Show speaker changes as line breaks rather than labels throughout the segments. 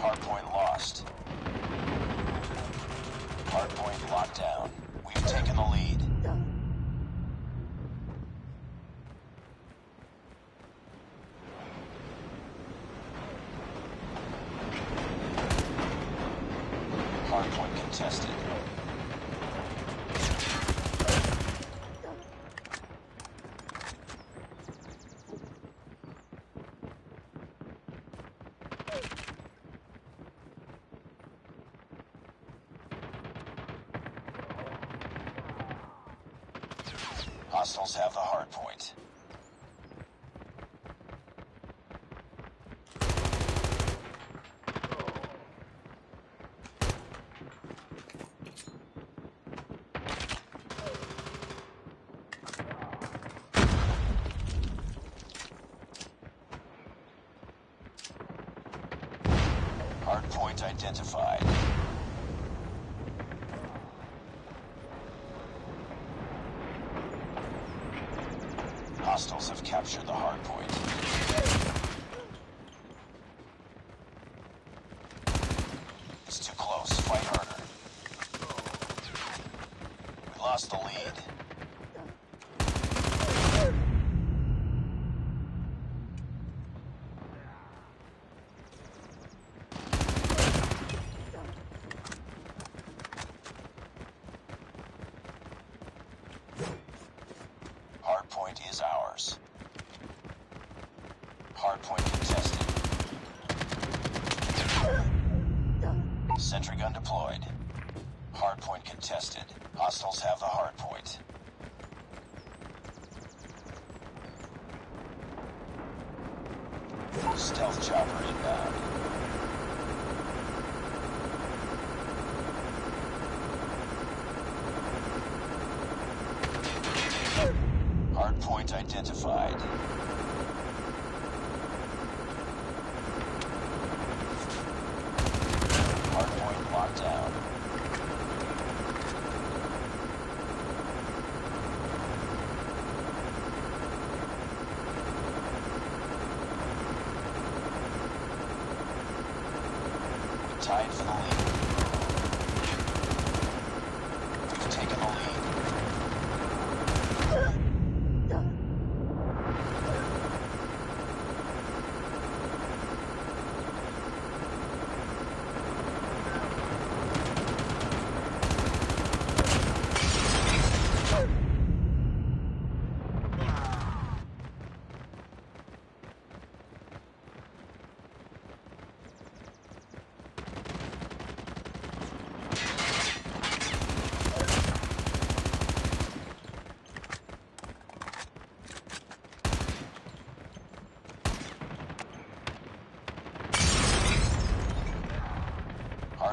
Hardpoint lost. Hardpoint locked down. We've taken the lead. Hardpoint contested. Hostiles have the hard point. Hard point identified. Hostiles have captured the hard point. It's too close. Fight harder. We lost the lead. Hard point is ours. Hard point contested. Sentry gun deployed. Hard point contested. Hostiles have the hard point. Stealth chopper inbound. Hard point identified. Hard point locked down. We tied for the lead. We've taken the lead.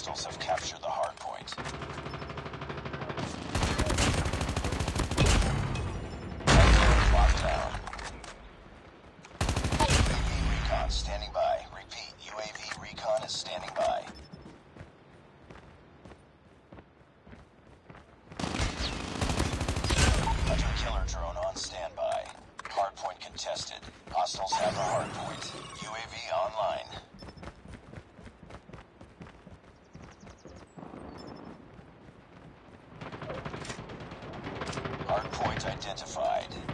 Hostiles have captured the hard point. Hardpoint locked down. UAV recon standing by. Repeat, UAV recon is standing by. Hunter killer drone on standby. Hardpoint contested. Hostiles have the hardpoint. UAV online. Hardpoint identified.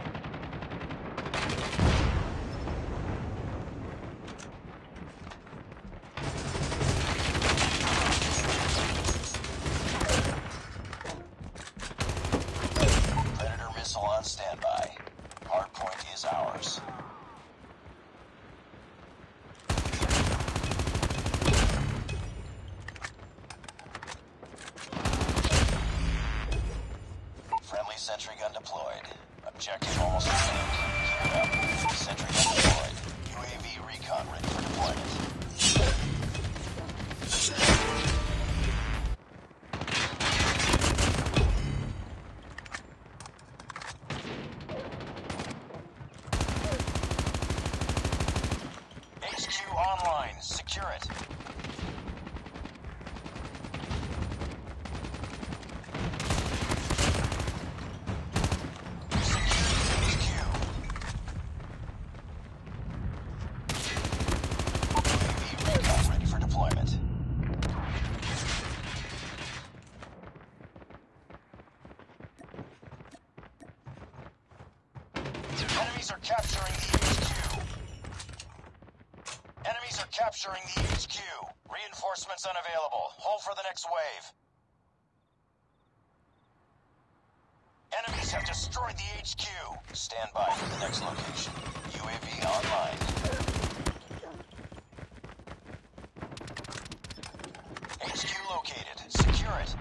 Objective almost up. Sentry deployed. UAV recon ready for deployment. HQ online. Secure it. Secure HQ. UAV recon ready for deployment. Enemies are capturing the HQ. Enemies are capturing the HQ. Reinforcements unavailable. Hold for the next wave. Enemies have destroyed the HQ. Stand by for the next location. UAV online. HQ located. Secure it.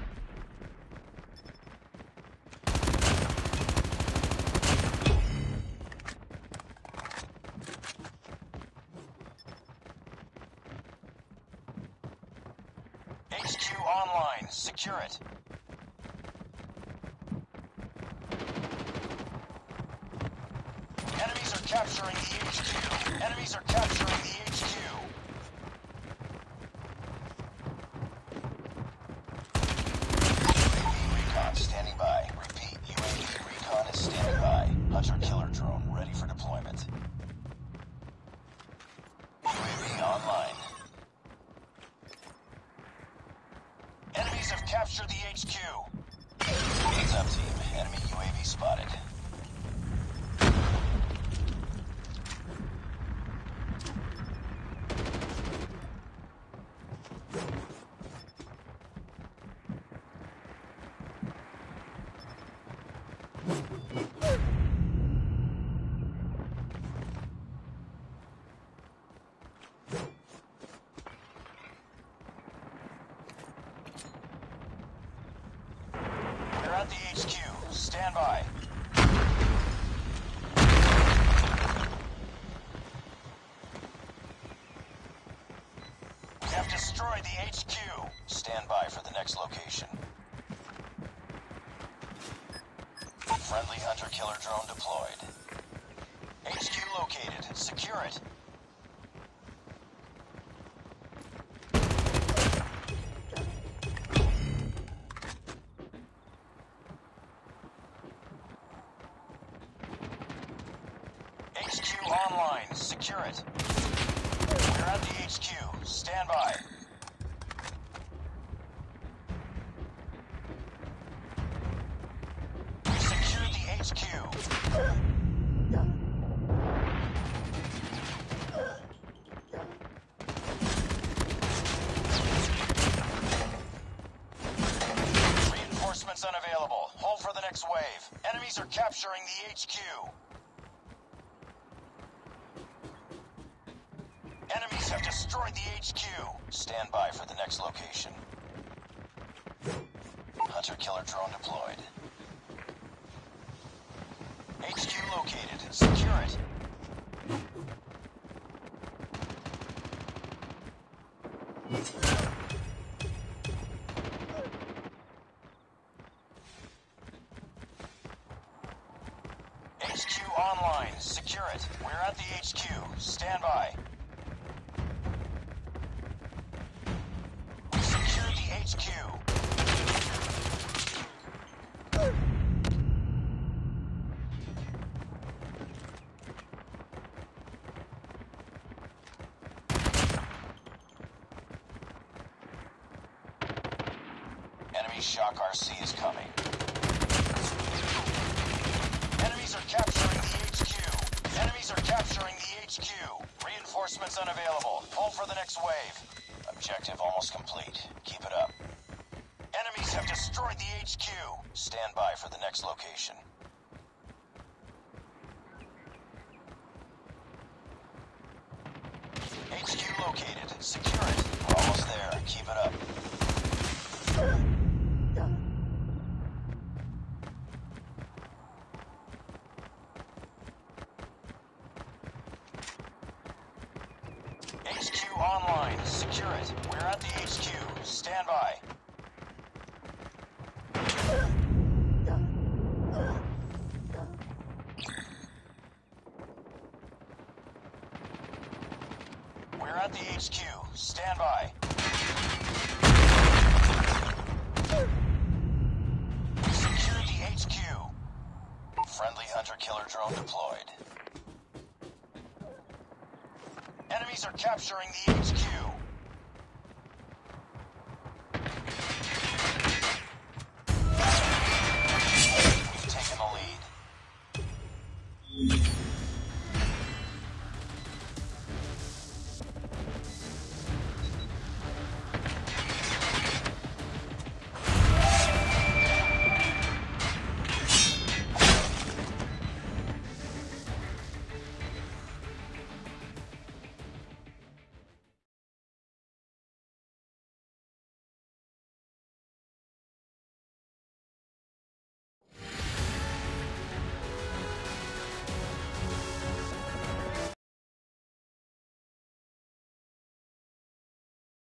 HQ online. Secure it. Enemies are capturing the HQ. Enemies are capturing the HQ. UAV recon standing by. Repeat, UAV recon is standing by. Hunter killer drone ready for deployment. UAV online. Captured the HQ. Heads up, team. Enemy UAV spotted. We're at the HQ. Stand by. We have destroyed the HQ. Stand by for the next location. Friendly hunter-killer drone deployed. HQ located. Secure it. HQ online. Secure it. We're at the HQ. Stand by. Reinforcements unavailable. Hold for the next wave. Enemies are capturing the HQ. Enemies have destroyed the HQ. Stand by for the next location. Hunter killer drone deployed. HQ located. Secure it. HQ online. Secure it. We're at the HQ. Stand by. Shock RC is coming. Enemies are capturing the HQ. Enemies are capturing the HQ. Reinforcements unavailable. Hold for the next wave. Objective almost complete. Stand by for the next location. HQ located. Secure it. We're almost there. Keep it up. stand by. We're at the HQ. Stand by. Secure the HQ. Friendly hunter-killer drone deployed. Enemies are capturing the HQ.